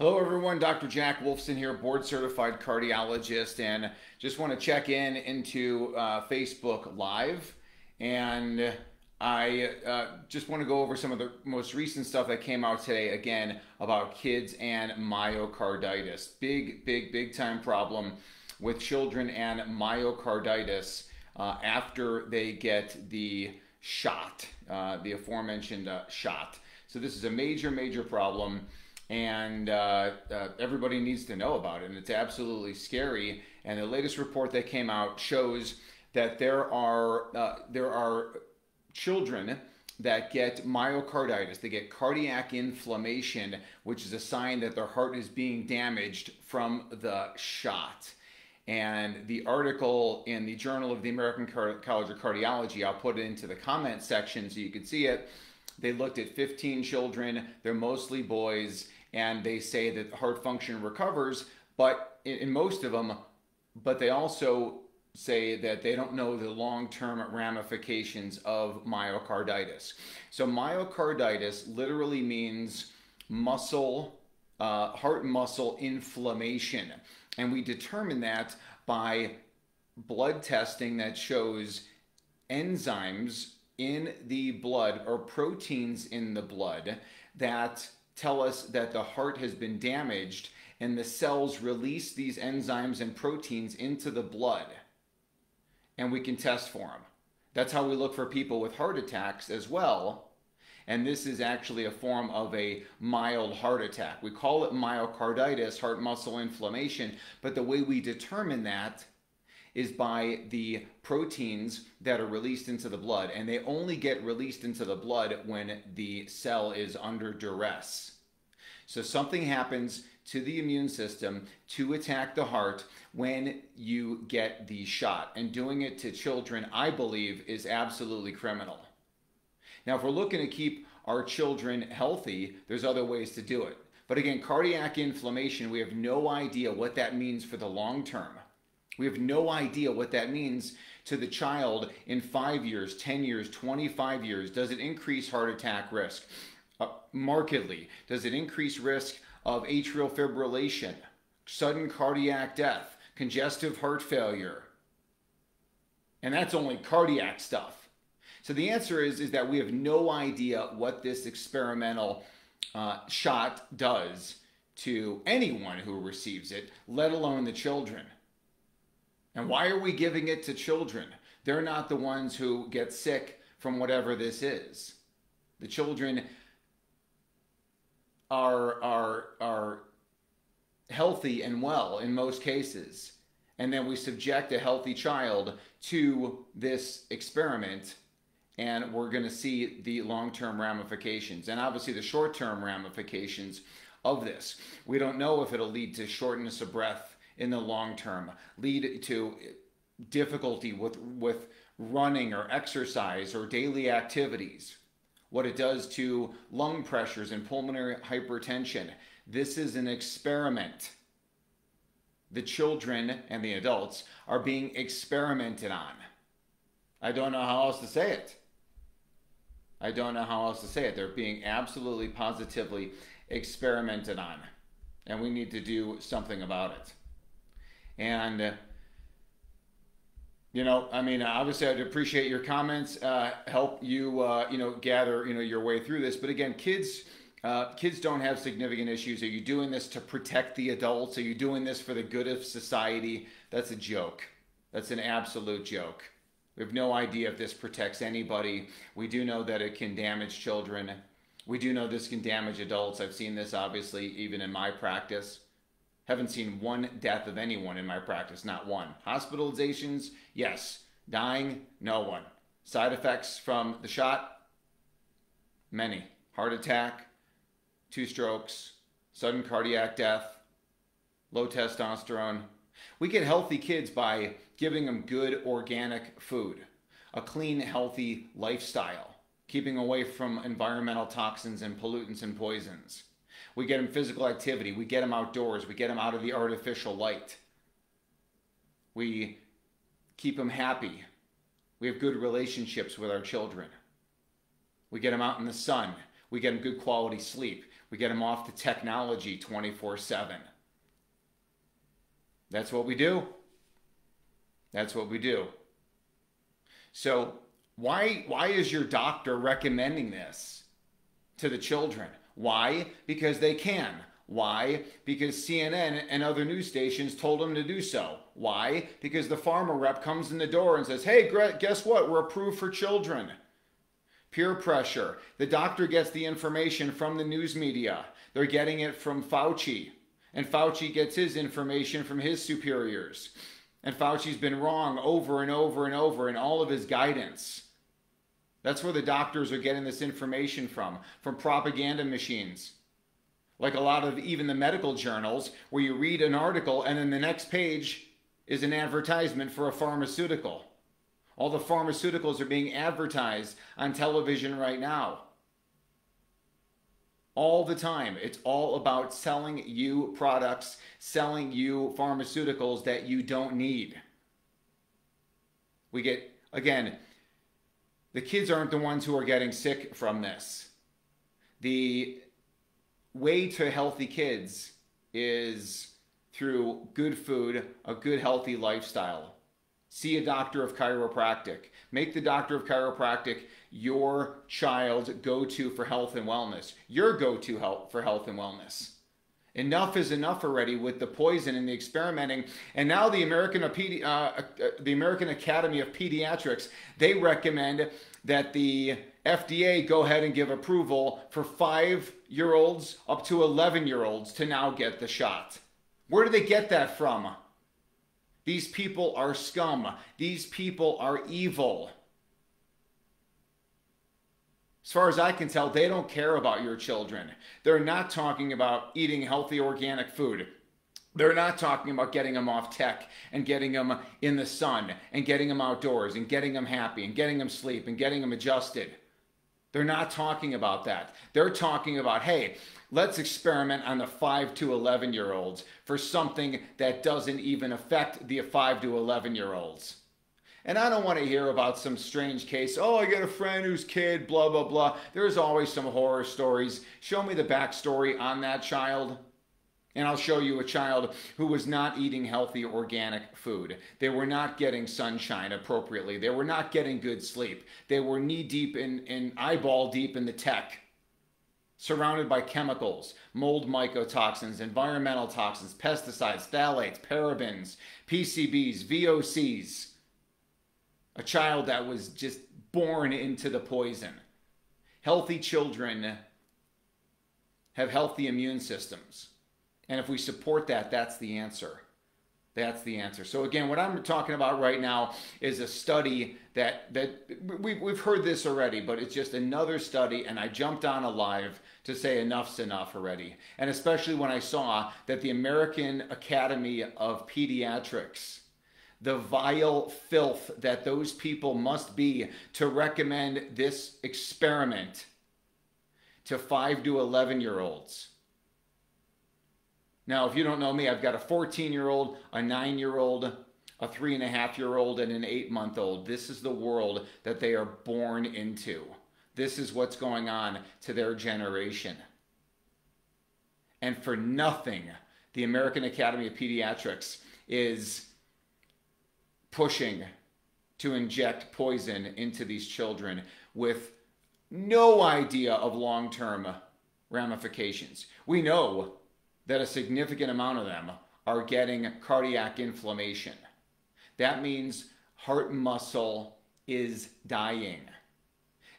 Hello, everyone. Dr. Jack Wolfson here, board certified cardiologist, and just want to check in into uh, Facebook Live. And I uh, just want to go over some of the most recent stuff that came out today again about kids and myocarditis. Big, big, big time problem with children and myocarditis uh, after they get the shot, uh, the aforementioned uh, shot. So, this is a major, major problem and uh, uh, everybody needs to know about it. And it's absolutely scary. And the latest report that came out shows that there are uh, there are children that get myocarditis. They get cardiac inflammation, which is a sign that their heart is being damaged from the shot. And the article in the Journal of the American College of Cardiology, I'll put it into the comment section so you can see it. They looked at 15 children, they're mostly boys, and they say that heart function recovers, but in, in most of them, but they also say that they don't know the long-term ramifications of myocarditis. So myocarditis literally means muscle, uh, heart muscle inflammation, and we determine that by blood testing that shows enzymes in the blood or proteins in the blood that tell us that the heart has been damaged and the cells release these enzymes and proteins into the blood and we can test for them. That's how we look for people with heart attacks as well. And this is actually a form of a mild heart attack. We call it myocarditis, heart muscle inflammation, but the way we determine that is by the proteins that are released into the blood, and they only get released into the blood when the cell is under duress. So something happens to the immune system to attack the heart when you get the shot. And doing it to children, I believe, is absolutely criminal. Now, if we're looking to keep our children healthy, there's other ways to do it. But again, cardiac inflammation, we have no idea what that means for the long term. We have no idea what that means to the child in five years, 10 years, 25 years. Does it increase heart attack risk? Uh, markedly. Does it increase risk of atrial fibrillation, sudden cardiac death, congestive heart failure? And that's only cardiac stuff. So the answer is, is that we have no idea what this experimental uh, shot does to anyone who receives it, let alone the children. And why are we giving it to children? They're not the ones who get sick from whatever this is. The children are are are healthy and well in most cases. And then we subject a healthy child to this experiment and we're going to see the long-term ramifications and obviously the short-term ramifications of this. We don't know if it'll lead to shortness of breath in the long term, lead to difficulty with, with running or exercise or daily activities, what it does to lung pressures and pulmonary hypertension. This is an experiment. The children and the adults are being experimented on. I don't know how else to say it. I don't know how else to say it. They're being absolutely positively experimented on. And we need to do something about it. And, uh, you know, I mean, obviously, I'd appreciate your comments, uh, help you, uh, you know, gather, you know, your way through this. But again, kids, uh, kids don't have significant issues. Are you doing this to protect the adults? Are you doing this for the good of society? That's a joke. That's an absolute joke. We have no idea if this protects anybody. We do know that it can damage children. We do know this can damage adults. I've seen this obviously even in my practice. Haven't seen one death of anyone in my practice, not one. Hospitalizations, yes. Dying, no one. Side effects from the shot, many. Heart attack, two strokes, sudden cardiac death, low testosterone. We get healthy kids by giving them good organic food, a clean, healthy lifestyle, keeping away from environmental toxins and pollutants and poisons. We get them physical activity. We get them outdoors. We get them out of the artificial light. We keep them happy. We have good relationships with our children. We get them out in the sun. We get them good quality sleep. We get them off the technology 24 7. That's what we do. That's what we do. So, why, why is your doctor recommending this to the children? Why? Because they can. Why? Because CNN and other news stations told them to do so. Why? Because the pharma rep comes in the door and says, hey, guess what? We're approved for children. Peer pressure. The doctor gets the information from the news media. They're getting it from Fauci. And Fauci gets his information from his superiors. And Fauci's been wrong over and over and over in all of his guidance. That's where the doctors are getting this information from, from propaganda machines. Like a lot of even the medical journals, where you read an article and then the next page is an advertisement for a pharmaceutical. All the pharmaceuticals are being advertised on television right now. All the time. It's all about selling you products, selling you pharmaceuticals that you don't need. We get, again, the kids aren't the ones who are getting sick from this. The way to healthy kids is through good food, a good healthy lifestyle. See a doctor of chiropractic. Make the doctor of chiropractic your child's go to for health and wellness, your go to help for health and wellness. Enough is enough already with the poison and the experimenting. And now the American, uh, uh, the American Academy of Pediatrics, they recommend that the FDA go ahead and give approval for five year olds up to 11 year olds to now get the shot. Where do they get that from? These people are scum. These people are evil. As far as I can tell, they don't care about your children. They're not talking about eating healthy organic food. They're not talking about getting them off tech and getting them in the sun and getting them outdoors and getting them happy and getting them sleep and getting them adjusted. They're not talking about that. They're talking about, hey, let's experiment on the 5 to 11 year olds for something that doesn't even affect the 5 to 11 year olds. And I don't want to hear about some strange case. Oh, I got a friend whose kid, blah, blah, blah. There's always some horror stories. Show me the backstory on that child. And I'll show you a child who was not eating healthy organic food. They were not getting sunshine appropriately. They were not getting good sleep. They were knee deep in, in eyeball deep in the tech, surrounded by chemicals, mold mycotoxins, environmental toxins, pesticides, phthalates, parabens, PCBs, VOCs. A child that was just born into the poison. Healthy children have healthy immune systems and if we support that, that's the answer. That's the answer. So again, what I'm talking about right now is a study that that we, we've heard this already, but it's just another study, and I jumped on alive to say enough's enough already. And especially when I saw that the American Academy of Pediatrics, the vile filth that those people must be to recommend this experiment to five to eleven year olds now, if you don't know me, I've got a 14 year old, a nine year old, a three and a half year old, and an eight month old. This is the world that they are born into. This is what's going on to their generation. And for nothing, the American Academy of Pediatrics is pushing to inject poison into these children with no idea of long term ramifications. We know that a significant amount of them are getting cardiac inflammation. That means heart muscle is dying.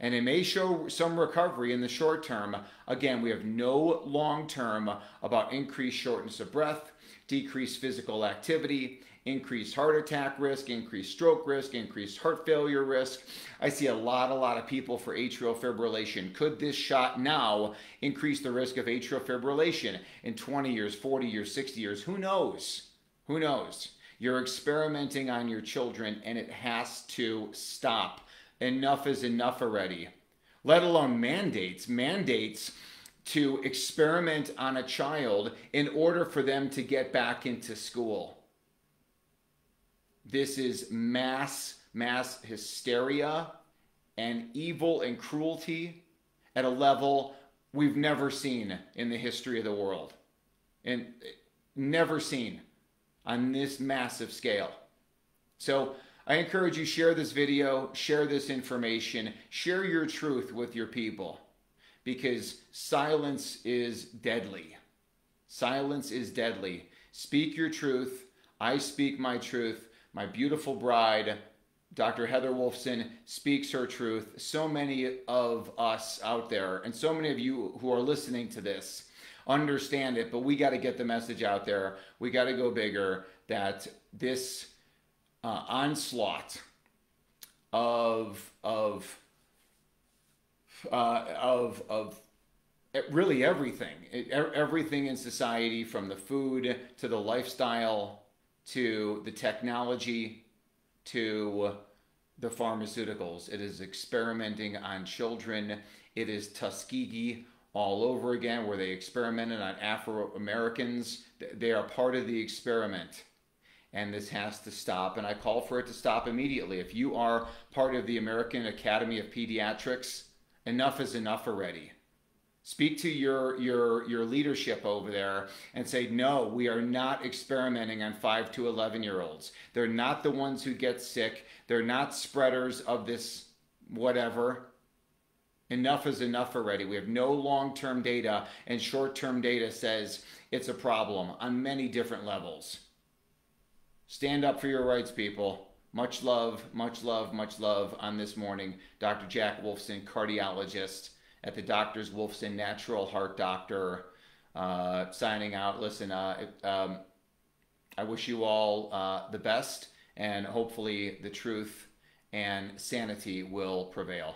And it may show some recovery in the short term. Again, we have no long term about increased shortness of breath, decreased physical activity, increased heart attack risk, increased stroke risk, increased heart failure risk. I see a lot, a lot of people for atrial fibrillation. Could this shot now increase the risk of atrial fibrillation in 20 years, 40 years, 60 years? Who knows? Who knows? You're experimenting on your children and it has to stop. Enough is enough already. Let alone mandates. Mandates to experiment on a child in order for them to get back into school. This is mass, mass hysteria and evil and cruelty at a level we've never seen in the history of the world. And eh, never seen on this massive scale. So I encourage you share this video, share this information, share your truth with your people because silence is deadly. Silence is deadly. Speak your truth. I speak my truth. My beautiful bride, Dr. Heather Wolfson, speaks her truth. So many of us out there, and so many of you who are listening to this, understand it, but we got to get the message out there. We got to go bigger that this uh, onslaught of of uh, of of really everything, everything in society, from the food to the lifestyle to the technology to the pharmaceuticals. It is experimenting on children. It is Tuskegee all over again, where they experimented on Afro Americans. They are part of the experiment and this has to stop. And I call for it to stop immediately. If you are part of the American Academy of Pediatrics, enough is enough already. Speak to your your your leadership over there and say no, we are not experimenting on 5 to 11 year olds. They're not the ones who get sick. They're not spreaders of this whatever. Enough is enough already. We have no long-term data and short-term data says it's a problem on many different levels. Stand up for your rights, people. Much love, much love, much love on this morning. Dr. Jack Wolfson, cardiologist at the Doctors Wolfson Natural Heart Doctor, uh, signing out. Listen, uh, um, I wish you all uh, the best, and hopefully the truth and sanity will prevail.